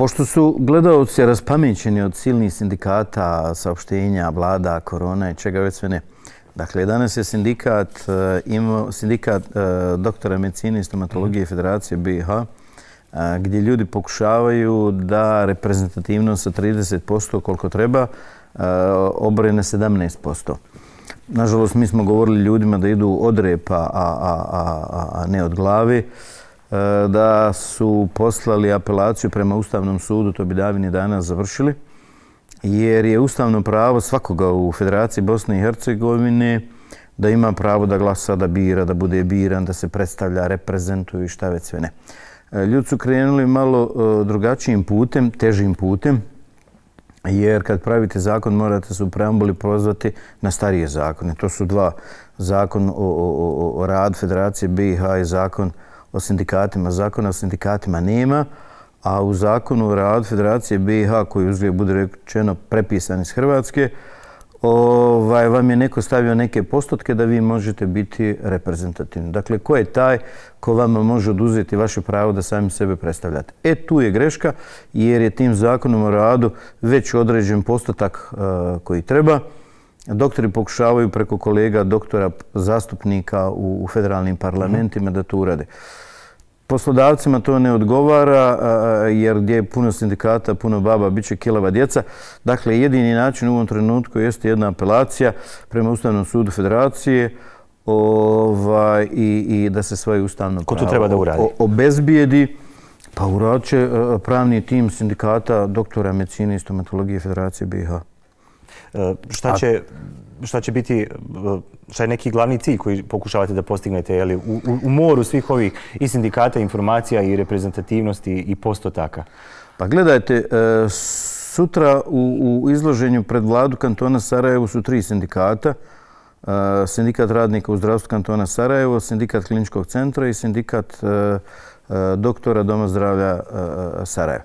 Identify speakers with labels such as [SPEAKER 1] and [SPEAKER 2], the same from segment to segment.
[SPEAKER 1] Pošto su gledalci raspamećeni od silnih sindikata, saopštenja, vlada, korona i čega već sve ne. Dakle, danas je sindikat, e, imao, sindikat e, doktora medicine i stomatologije Federacije BiH, e, gdje ljudi pokušavaju da reprezentativnost sa 30% koliko treba obrane na 17%. Nažalost, mi smo govorili ljudima da idu od repa, a, ne od glavi, da su poslali apelaciju prema Ustavnom sudu, to bi davini danas završili jer je ustavno pravo svakoga u Federaciji Bosne i Hercegovine da ima pravo da glasa, da bira, da bude biran, da se predstavlja, reprezentuje i šta već sve ne. E, ljudi su krenuli malo e, drugačijim putem, težim putem, jer kad pravite zakon morate se u preambuli pozvati na starije zakone. To su dva. Zakon o, o radu Federacije BiH i zakon o sindikatima. Zakona o sindikatima nema, a u zakonu o radu Federacije BiH, koji uzgled bude rečeno prepisan iz Hrvatske, ovaj, vam je neko stavio neke postotke da vi možete biti reprezentativni. Dakle, ko je taj ko vama može oduzeti vaše pravo da sami sebe predstavljate? E, tu je greška jer je tim zakonom o radu već određen postotak eh, koji treba. Doktori pokušavaju preko kolega doktora zastupnika u, federalnim parlamentima da to urade. Poslodavcima to ne odgovara jer gdje je puno sindikata, puno baba, bit će kilava djeca. Dakle, jedini način u ovom trenutku jeste jedna apelacija prema Ustavnom sudu Federacije ovaj, i, da se svoje ustavno
[SPEAKER 2] Ko to treba da uradi?
[SPEAKER 1] obezbijedi. Pa uradit će pravni tim sindikata doktora medicine i stomatologije Federacije BiH.
[SPEAKER 2] E, šta će šta će biti, šta je neki glavni cilj koji pokušavate da postignete jeli, u, u, moru svih ovih i sindikata, informacija i reprezentativnosti i postotaka?
[SPEAKER 1] Pa gledajte, e, sutra u, u izloženju pred vladu kantona Sarajevo su tri sindikata. E, sindikat radnika u zdravstvu kantona Sarajevo, sindikat kliničkog centra i sindikat e, doktora Doma zdravlja Sarajevo.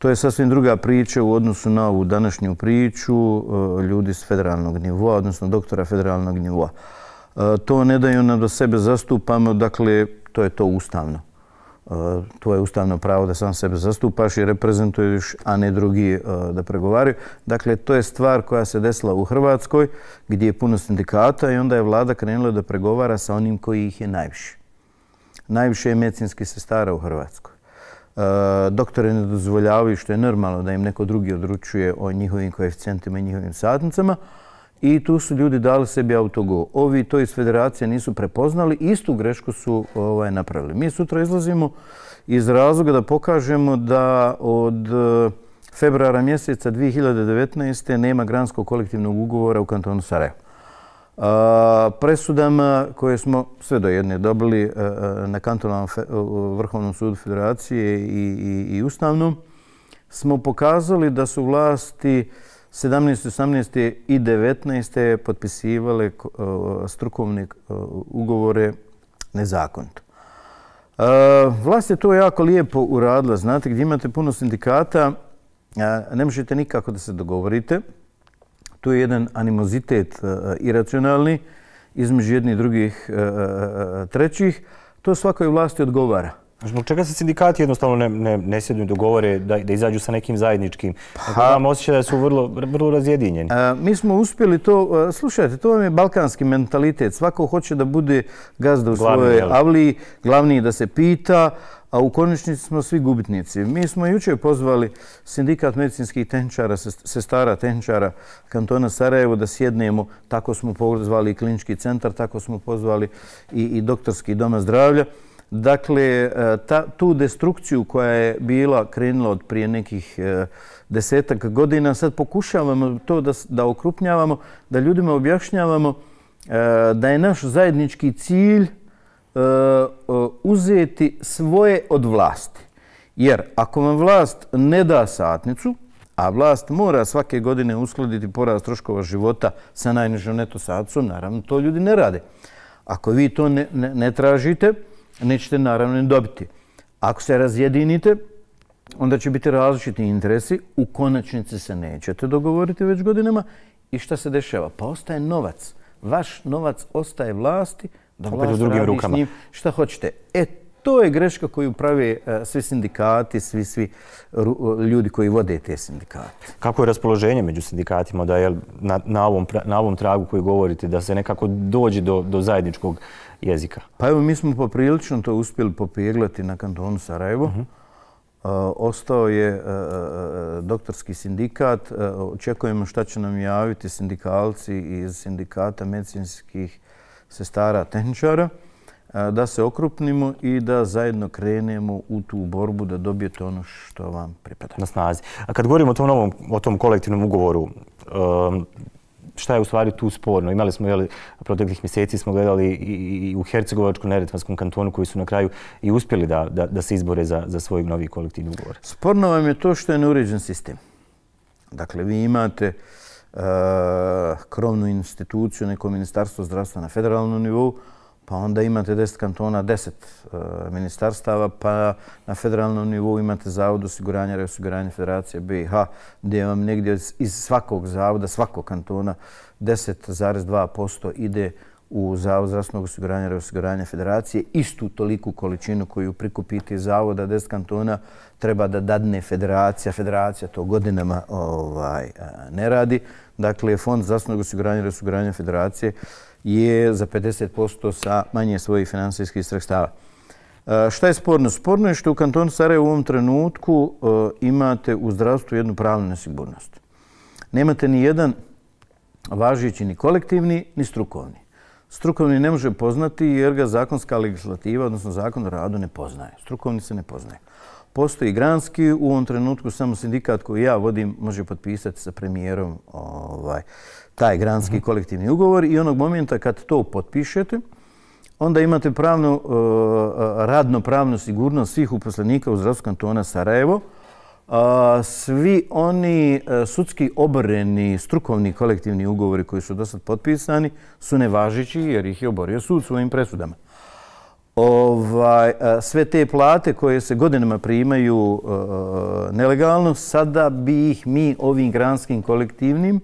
[SPEAKER 1] To je sasvim druga priča u odnosu na ovu današnju priču e, ljudi s federalnog nivoa, odnosno doktora federalnog nivoa. E, to ne daju nam do sebe zastupamo, dakle, to je to ustavno. E, to je ustavno pravo da sam sebe zastupaš i reprezentuješ, a ne drugi da pregovaraju. Dakle, to je stvar koja se desila u Hrvatskoj, gdje je puno sindikata i onda je vlada krenula da pregovara sa onim koji ih je najviše. Najviše je medicinskih sestara u Hrvatskoj. E, doktori ne dozvoljavaju, što je normalno da im neko drugi odručuje o njihovim koeficijentima i njihovim satnicama. I tu su ljudi dali sebi autogo. Ovi to iz federacije nisu prepoznali, istu grešku su ovaj, napravili. Mi sutra izlazimo iz razloga da pokažemo da od e, februara mjeseca 2019. nema granskog kolektivnog ugovora u kantonu Sarajevo presudama koje smo sve do jedne dobili e, e, na kantonalnom vrhovnom sudu federacije i, ustavnom, smo pokazali da su vlasti 17. 18. i 19. potpisivale strukovne ugovore nezakonito. Vlast je to jako lijepo uradila. Znate, gdje imate puno sindikata, ne možete nikako da se dogovorite. Tu je jedan animozitet e, iracionalni između jednih drugih e, e, trećih. To svakoj vlasti odgovara.
[SPEAKER 2] Zbog čega se sindikati jednostavno ne, ne, ne sjednu i dogovore da, da izađu sa nekim zajedničkim? Pa, imamo osjećaj da su vrlo, vrlo razjedinjeni.
[SPEAKER 1] mi smo uspjeli to, slušajte, to vam je balkanski mentalitet. Svako hoće da bude gazda u svojoj avliji, glavni da se pita, a u konačnici smo svi gubitnici. Mi smo jučer pozvali sindikat medicinskih tehničara, sestara tehničara kantona Sarajevo da sjednemo, tako smo pozvali i klinički centar, tako smo pozvali i, i doktorski doma zdravlja. Dakle, e, tu destrukciju koja je bila krenula od prije nekih e, desetak godina, sad pokušavamo to da, da okrupnjavamo, da ljudima objašnjavamo e, da je naš zajednički cilj uzeti svoje od vlasti. Jer ako vam vlast ne da satnicu, a vlast mora svake godine uskladiti porast troškova života sa najnižom neto satnicom, naravno to ljudi ne rade. Ako vi to ne, ne, tražite, nećete naravno ne dobiti. Ako se razjedinite, onda će biti različiti interesi, u konačnici se nećete dogovoriti već godinama i šta se dešava? Pa ostaje novac. Vaš novac ostaje vlasti, da vlast radi s njim šta hoćete. E, To je greška koju prave e, svi sindikati, svi, svi ljudi koji vode te sindikate.
[SPEAKER 2] Kako je raspoloženje među sindikatima da je na, na, ovom, na ovom tragu koji govorite, da se nekako dođe do, do zajedničkog jezika?
[SPEAKER 1] Pa evo, mi smo poprilično to uspjeli popeglati na kantonu Sarajevo. Uh ostao je uh, doktorski sindikat. Očekujemo šta će nam javiti sindikalci iz sindikata medicinskih sestara tehničara da se okrupnimo i da zajedno krenemo u tu borbu da dobijete ono što vam pripada.
[SPEAKER 2] Na snazi. A kad govorimo o tom novom, o tom kolektivnom ugovoru, um, šta je u stvari tu sporno? Imali smo, jeli, proteklih mjeseci smo gledali i, u Hercegovačko-Neretvanskom kantonu koji su na kraju i uspjeli da, da, da se izbore za, za svoj novi kolektivni ugovor.
[SPEAKER 1] Sporno vam je to što je neuređen sistem. Dakle, vi imate krovnu instituciju, neko ministarstvo zdravstva na federalnom nivou, pa onda imate 10 kantona, 10 uh, ministarstava, pa na federalnom nivou imate Zavod osiguranja i osiguranja Federacije BiH, gdje vam negdje iz svakog zavoda, svakog kantona 10,2% ide u Zavod zdravstvenog osiguranja i osiguranja Federacije. Istu toliku količinu koju prikupite iz Zavoda 10 kantona treba da dadne Federacija. Federacija to godinama ovaj, ne radi. Dakle, Fond zdravstvenog osiguranja i osiguranja Federacije je za 50% sa manje svojih finansijskih sredstava. Šta je sporno? Sporno je što u kantonu Sarajevo u ovom trenutku e, imate u zdravstvu jednu pravnu nesigurnost. Nemate ni jedan važeći ni kolektivni, ni strukovni. Strukovni ne može poznati jer ga zakonska legislativa, odnosno zakon o radu, ne poznaje. Strukovni se ne poznaje. Postoji granski, u ovom trenutku samo sindikat koji ja vodim može potpisati sa premijerom ovaj, taj granski mhm. kolektivni ugovor i onog momenta kad to potpišete, onda imate pravnu, uh, radno-pravnu sigurnost svih uposlenika u zdravstvu kantona Sarajevo. Svi oni uh, sudski oboreni strukovni kolektivni ugovori koji su do sad potpisani su nevažići jer ih je oborio sud svojim presudama. Ovaj, sve te plate koje se godinama primaju nelegalno, sada bi ih mi ovim granskim kolektivnim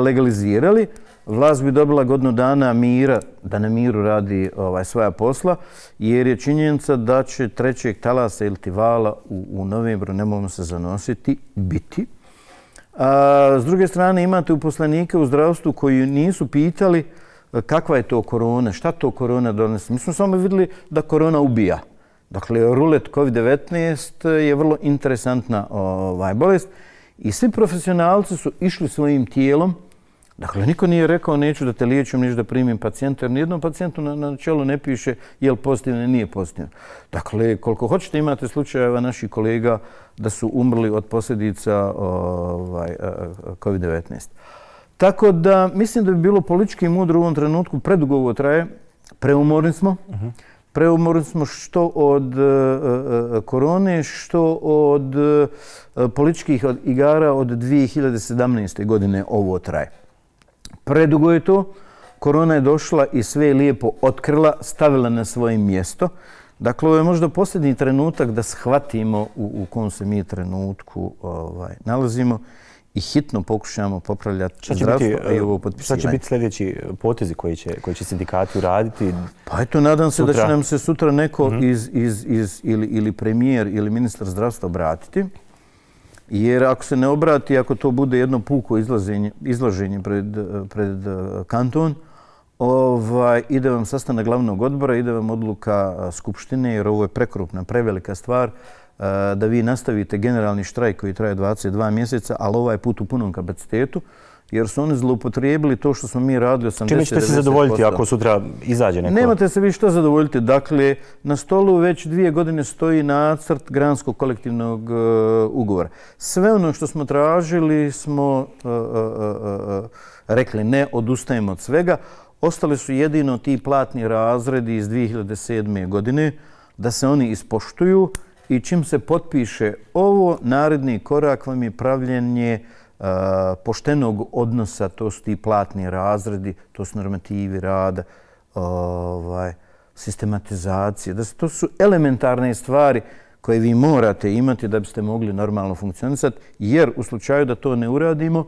[SPEAKER 1] legalizirali, vlast bi dobila godinu dana mira da na miru radi ovaj, svoja posla, jer je činjenica da će trećeg talasa ili tivala u, novembru, ne mogu se zanositi, biti. A, s druge strane, imate uposlenike u zdravstvu koji nisu pitali kakva je to korona, šta to korona donese. Mi smo samo videli da korona ubija. Dakle, rulet COVID-19 je vrlo interesantna ovaj, bolest. I svi profesionalci su išli svojim tijelom. Dakle, niko nije rekao neću da te liječim, neću da primim pacijenta, jer nijednom pacijentu na, na čelu ne piše je li pozitivno ili nije pozitivno. Dakle, koliko hoćete imate slučajeva naših kolega da su umrli od posljedica ovaj, COVID-19. Tako da, mislim da bi bilo politički mudro u ovom trenutku, predugo ovo traje, preumorni smo. -huh. Preumorni smo što od uh, korone, što od uh, političkih igara od 2017. godine ovo traje. Predugo je to. Korona je došla i sve lijepo otkrila, stavila na svoje mjesto. Dakle, ovo je možda posljednji trenutak da shvatimo u, u kom se mi trenutku ovaj, nalazimo i hitno pokušamo popravljati zdravstvo biti, i ovo potpisivanje.
[SPEAKER 2] Šta će biti sljedeći potezi koji će, koji će sindikati uraditi?
[SPEAKER 1] Pa eto, nadam se sutra. da će nam se sutra neko mm -hmm. iz, iz, iz, ili, ili premijer ili ministar zdravstva obratiti. Jer ako se ne obrati, ako to bude jedno puko izlaženje, izlaženje pred, pred eh, kanton, ovaj, ide vam sastanak glavnog odbora, ide vam odluka eh, Skupštine, jer ovo je prekrupna, prevelika stvar, eh, da vi nastavite generalni štrajk koji traje 22 mjeseca, ali ovaj put u punom kapacitetu, jer su oni zloupotrijebili to što smo mi radili 80-90%.
[SPEAKER 2] Čime ćete se zadovoljiti ako sutra izađe neko?
[SPEAKER 1] Nemate se vi što zadovoljiti. Dakle, na stolu već dvije godine stoji nacrt granskog kolektivnog uh, ugovora. Sve ono što smo tražili smo uh, uh, rekli ne, odustajemo od svega. Ostali su jedino ti platni razredi iz 2007. godine da se oni ispoštuju i čim se potpiše ovo, naredni korak vam je pravljenje poštenog odnosa, to su ti platni razredi, to su normativi rada, ovaj, sistematizacije. Da to su elementarne stvari koje vi morate imati da biste mogli normalno funkcionisati, jer u slučaju da to ne uradimo,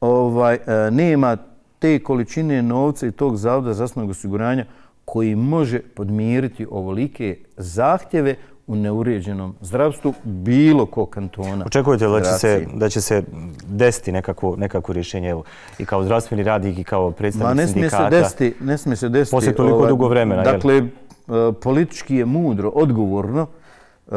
[SPEAKER 1] ovaj, nema te količine novca i tog zavoda za osnovnog osiguranja koji može podmiriti ovolike zahtjeve u neuređenom zdravstvu bilo ko kantona.
[SPEAKER 2] Očekujete li da će se, da će se desiti nekako, nekako rješenje evo, i kao zdravstveni radnik i kao predstavnik
[SPEAKER 1] Ma ne
[SPEAKER 2] smije
[SPEAKER 1] se desiti, ne smije se desiti.
[SPEAKER 2] Poslije toliko
[SPEAKER 1] ovaj,
[SPEAKER 2] dugo vremena?
[SPEAKER 1] Dakle, e, politički je mudro, odgovorno e,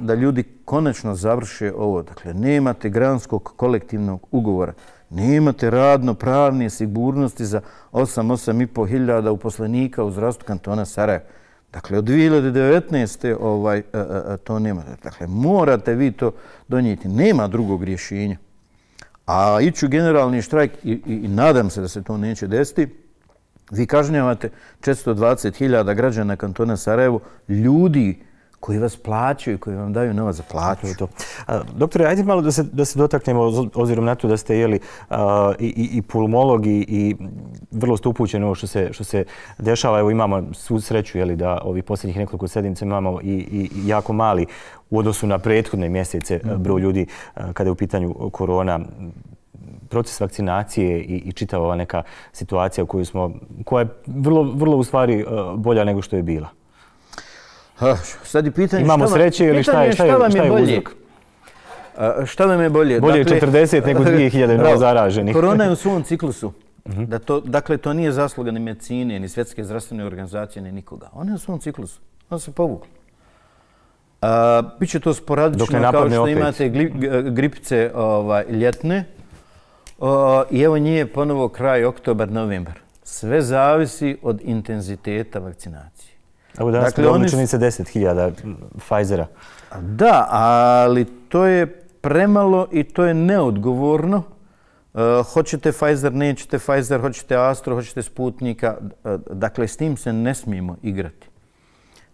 [SPEAKER 1] da ljudi konačno završe ovo. Dakle, nemate granskog kolektivnog ugovora. Nemate radno pravne sigurnosti za 8-8,5 hiljada uposlenika u zdravstvu kantona Sarajeva. Dakle, od 2019. Ovaj, a, a, a, to nema. Dakle, morate vi to donijeti. Nema drugog rješenja. A ići u generalni štrajk i, i nadam se da se to neće desiti. Vi kažnjavate 420.000 građana kantona Sarajevo, ljudi koji vas plaćaju, koji vam daju novac za plaću.
[SPEAKER 2] To. A, doktore, ajde malo da se, da se dotaknemo, obzirom na to da ste jeli a, i, i, i pulmolog i, i vrlo ste upućeni ovo što se, što se dešava. Evo imamo svu sreću jeli, da ovi posljednjih nekoliko sedmica imamo i, i, jako mali u odnosu na prethodne mjesece mm. broj ljudi a, kada je u pitanju korona proces vakcinacije i, i čitava ova neka situacija u kojoj smo, koja je vrlo, vrlo u stvari bolja nego što je bila.
[SPEAKER 1] Sad je pitanje
[SPEAKER 2] Imamo
[SPEAKER 1] šta,
[SPEAKER 2] sreće ili šta je, šta je,
[SPEAKER 1] šta vam
[SPEAKER 2] šta je, uzrok?
[SPEAKER 1] Vam je bolje?
[SPEAKER 2] Bolje dakle, 40 nego 2000 novo zaraženih.
[SPEAKER 1] Korona je u svom ciklusu. Da to, dakle, to nije zasluga ni medicine, ni svjetske zdravstvene organizacije, ni nikoga. Ona je u svom ciklusu. Ona se povukla. A, biće to sporadično kao što opet. imate gripice ovaj, ljetne. O, I evo nije ponovo kraj oktobar, novembar. Sve zavisi od intenziteta vakcinacije.
[SPEAKER 2] Evo danas dakle, oni čini se 10.000 Pfizera.
[SPEAKER 1] Da, ali to je premalo i to je neodgovorno. Uh, hoćete Pfizer, nećete Pfizer, hoćete Astro, hoćete Sputnika. Uh, dakle, s tim se ne smijemo igrati.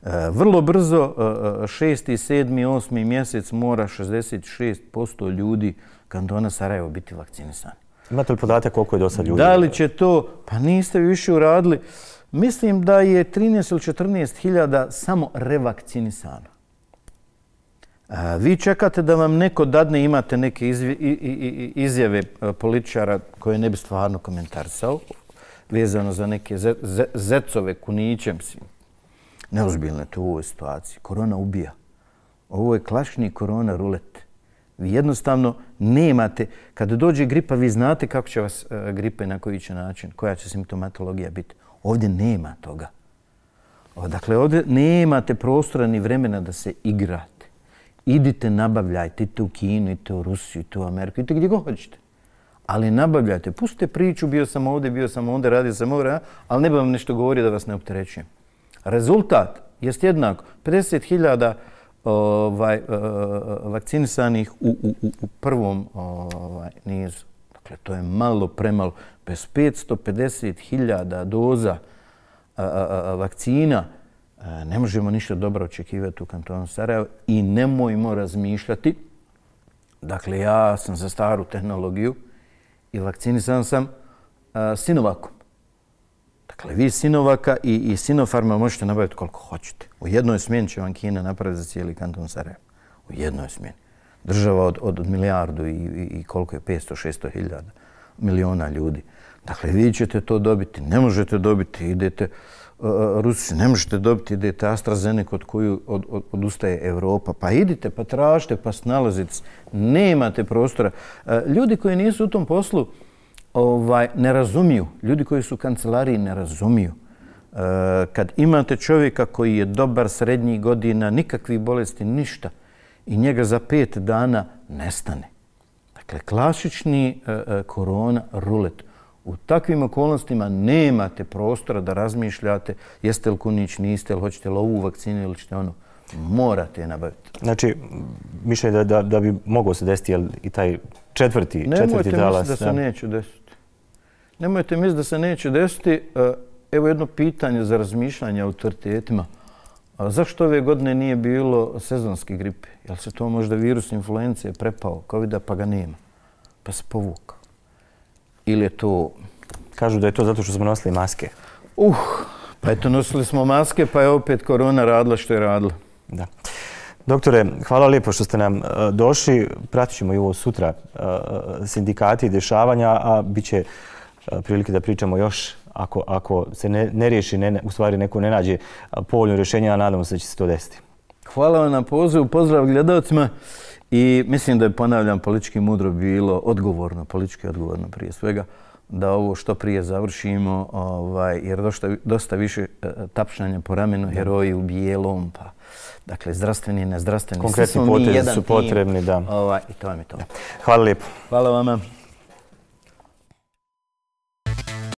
[SPEAKER 1] Uh, vrlo brzo, šesti, sedmi, osmi mjesec mora 66% ljudi kantona Sarajevo biti vakcinisani.
[SPEAKER 2] Imate li podatak koliko je do sad ljudi?
[SPEAKER 1] Da li će to? Pa niste više uradili. Mislim da je 13 ili 14 hiljada samo revakcinisano. Vi čekate da vam neko dadne, imate neke izjave političara koje ne bi stvarno komentarisao, vezano za neke zecove kuniće, mislim. Neozbiljno je to u ovoj situaciji. Korona ubija. Ovo je klašni korona rulet. Vi jednostavno nemate, kada dođe gripa, vi znate kako će vas gripa i na koji će način, koja će simptomatologija biti. Ovdje nema toga. Dakle, ovdje nemate prostora ni vremena da se igrate. Idite, nabavljajte, idite u Kinu, idite u Rusiju, idite u Ameriku, idite gdje god hoćete. Ali nabavljajte, pustite priču, bio sam ovdje, bio sam ovdje, radio sam ovdje, ali ne bi vam nešto govorio da vas ne opterećujem. Rezultat jest jednako. 50.000 ovaj, uh, vakcinisanih u prvom ovaj, nizu. Dakle, to je malo premalo bez 550.000 doza a, a, vakcina a, ne možemo ništa dobro očekivati u kantonu Sarajevo i nemojmo razmišljati. Dakle, ja sam za staru tehnologiju i vakcinisan sam a, Sinovakom. Dakle, vi Sinovaka i, i Sinofarma možete nabaviti koliko hoćete. U jednoj smjeni će vam Kina napraviti za cijeli kanton Sarajevo. U jednoj smjeni. Država od, od, milijardu i, i, koliko je 500-600 hiljada miliona ljudi. Dakle, vi ćete to dobiti, ne možete dobiti, idete uh, Rusi, ne možete dobiti, idete AstraZeneca od koju od, od, odustaje Evropa. Pa idite, pa tražite, pa snalazite. Nemate prostora. Uh, ljudi koji nisu u tom poslu ovaj, ne razumiju. Ljudi koji su u kancelariji ne razumiju. Kad imate čovjeka koji je dobar srednjih godina, nikakvih bolesti, ništa, i njega za pet dana nestane. Dakle, klasični uh, uh, korona rulet. U takvim okolnostima nemate prostora da razmišljate jeste li kunić, niste li, hoćete li ovu vakcinu ili ćete ono. Morate je nabaviti.
[SPEAKER 2] Znači, mišljenje da, da, da bi mogao se desiti jel, i taj četvrti,
[SPEAKER 1] Nemojte
[SPEAKER 2] četvrti talas.
[SPEAKER 1] Nemojte da se neće desiti. Nemojte misliti da se neće desiti. E, evo jedno pitanje za razmišljanje autoritetima. A zašto ove godine nije bilo sezonske gripe? Jel se to možda virus influencije prepao covid pa ga nema? Pa se povukao ili je to...
[SPEAKER 2] Kažu da je to zato što smo nosili maske.
[SPEAKER 1] Uh, pa eto, nosili smo maske, pa je opet korona radila što je radila.
[SPEAKER 2] Da. Doktore, hvala lijepo što ste nam uh, došli. Pratit ćemo i ovo sutra uh, sindikati i dešavanja, a bit će prilike da pričamo još ako, ako se ne, ne riješi, ne, u stvari neko ne nađe povoljno rješenje, a nadamo se da će se to desiti.
[SPEAKER 1] Hvala vam na pozivu, pozdrav gledalcima i mislim da je, ponavljam, politički mudro bilo odgovorno, politički odgovorno prije svega, da ovo što prije završimo, ovaj, jer dosta, dosta više e, tapšanja po ramenu, heroji u bijelom, pa dakle zdravstveni i nezdravstveni.
[SPEAKER 2] Konkretni potezi su potrebni, da.
[SPEAKER 1] Ovaj, I to vam je to.
[SPEAKER 2] Hvala lijepo.
[SPEAKER 1] Hvala vama.